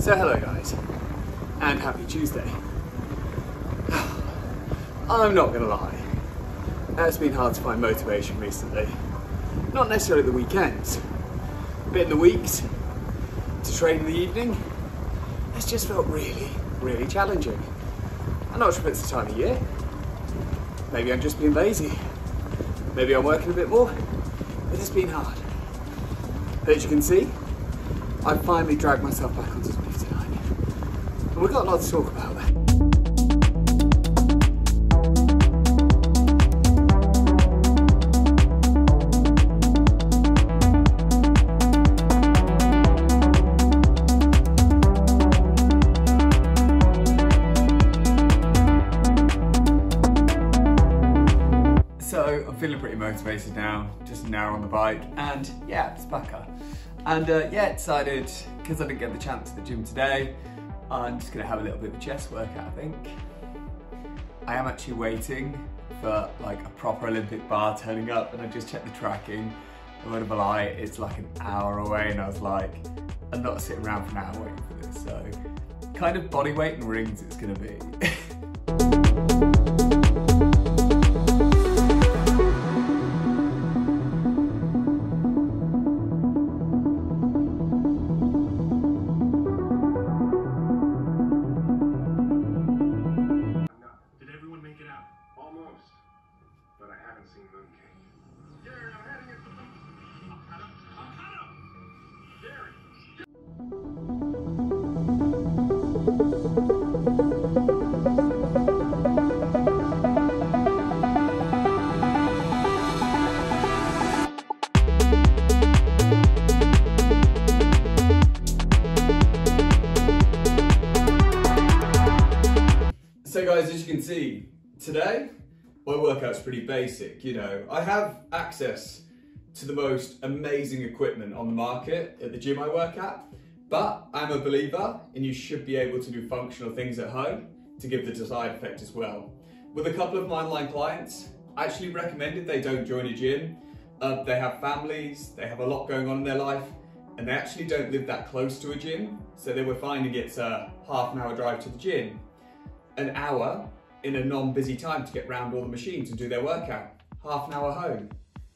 So hello guys, and happy Tuesday. I'm not gonna lie, it's been hard to find motivation recently. Not necessarily the weekends, but in the weeks, to train in the evening, it's just felt really, really challenging. I'm not sure if it's the time of year. Maybe I'm just being lazy. Maybe I'm working a bit more, but it's been hard. But as you can see, I finally dragged myself back onto we've got a lot to talk about. So I'm feeling pretty motivated now, just an hour on the bike, and yeah, it's Backer. And uh, yeah, decided, because I didn't get the chance at the gym today, I'm just gonna have a little bit of a chest workout, I think. I am actually waiting for like a proper Olympic bar turning up, and I just checked the tracking. The word of a lie, it's like an hour away, and I was like, I'm not sitting around for an hour waiting for this, so kind of body weight and rings it's gonna be. can see, today, my workout's pretty basic, you know. I have access to the most amazing equipment on the market at the gym I work at, but I'm a believer and you should be able to do functional things at home to give the desired effect as well. With a couple of my online clients, I actually recommended they don't join a gym. Uh, they have families, they have a lot going on in their life, and they actually don't live that close to a gym, so they were finding it's a half an hour drive to the gym an hour in a non-busy time to get round all the machines and do their workout. Half an hour home.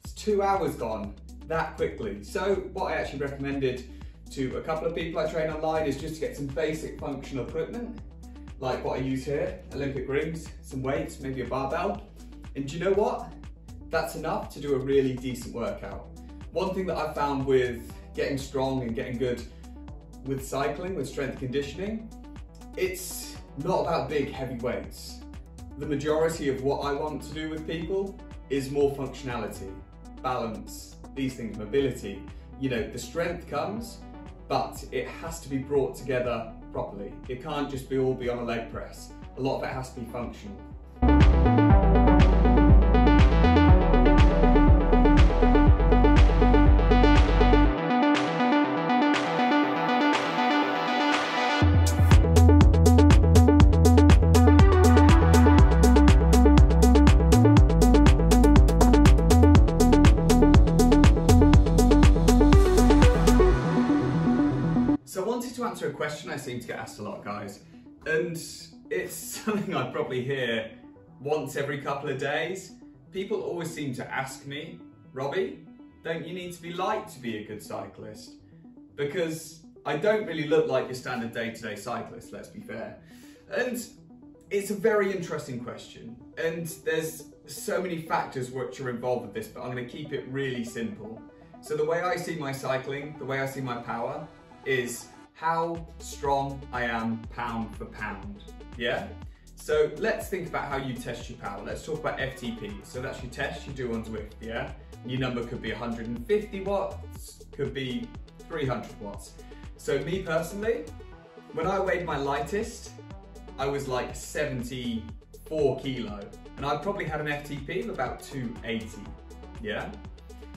It's two hours gone that quickly. So what I actually recommended to a couple of people I train online is just to get some basic functional equipment, like what I use here, Olympic rings, some weights, maybe a barbell. And do you know what? That's enough to do a really decent workout. One thing that I've found with getting strong and getting good with cycling, with strength conditioning, it's not about big heavy weights. The majority of what I want to do with people is more functionality, balance, these things, mobility. You know, the strength comes, but it has to be brought together properly. It can't just be all be on a leg press. A lot of it has to be functional. Wanted to answer a question I seem to get asked a lot, guys, and it's something I probably hear once every couple of days. People always seem to ask me, Robbie, don't you need to be light to be a good cyclist? Because I don't really look like your standard day-to-day cyclist, let's be fair. And it's a very interesting question, and there's so many factors which are involved with this, but I'm going to keep it really simple. So the way I see my cycling, the way I see my power, is how strong I am pound for pound. Yeah? So let's think about how you test your power. Let's talk about FTP. So that's your test you do on Zwift, yeah? Your number could be 150 watts, could be 300 watts. So me personally, when I weighed my lightest, I was like 74 kilo, and I probably had an FTP of about 280, yeah?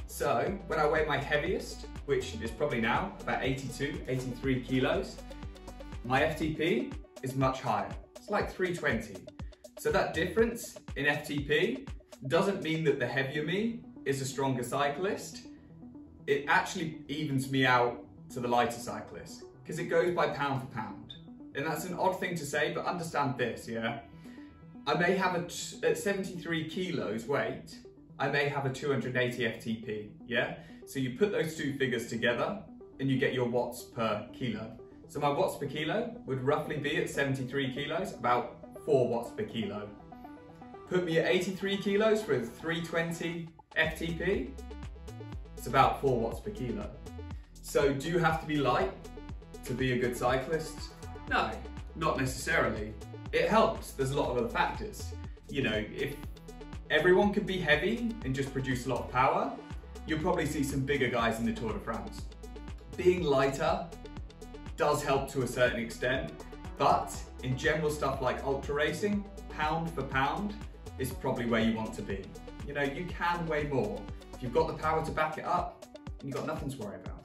So when I weigh my heaviest, which is probably now about 82, 83 kilos, my FTP is much higher. It's like 320. So that difference in FTP doesn't mean that the heavier me is a stronger cyclist. It actually evens me out to the lighter cyclist because it goes by pound for pound. And that's an odd thing to say, but understand this, yeah? I may have a, at 73 kilos weight, I may have a 280 FTP, yeah? So you put those two figures together and you get your watts per kilo. So my watts per kilo would roughly be at 73 kilos, about 4 watts per kilo. Put me at 83 kilos with 320 FTP, it's about 4 watts per kilo. So do you have to be light to be a good cyclist? No, not necessarily. It helps, there's a lot of other factors. You know, if everyone can be heavy and just produce a lot of power, you'll probably see some bigger guys in the Tour de France. Being lighter does help to a certain extent, but in general stuff like ultra racing, pound for pound is probably where you want to be. You know, you can weigh more. If you've got the power to back it up, you've got nothing to worry about.